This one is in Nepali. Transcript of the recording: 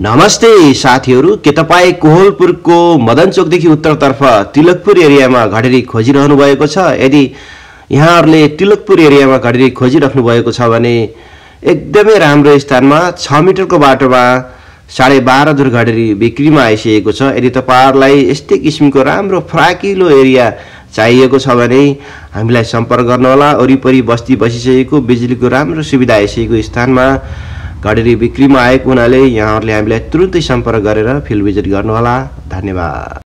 नमस्ते साथीहरू के तपाईँ कोहलपुरको मदन चोकदेखि उत्तरतर्फ तिलकपुर एरियामा घडेरी खोजिरहनु भएको छ? यदि यहाँहरूले तिलकपुर एरियामा घडेरी खोजिराख्नु भएको छ भने एकदमै राम्रो स्थानमा छ मिटरको बाटोमा साढे बाह्र दुर घडेरी बिक्रीमा आइसकेको छ। यदि तपाईँहरूलाई यस्तै किसिमको राम्रो फ्राकिलो एरिया चाहिएको छ भने हामीलाई सम्पर्क गर्नुहोला। वरिपरि बस्ती बसिसकेको बिजुलीको राम्रो सुविधा आइसकेको स्थानमा घडेरी बिक्रीमा आएको हुनाले यहाँहरूले हामीलाई तुरुन्तै सम्पर्क गरेर फिल्ड भिजिट गर्नुहोला। धन्यवाद।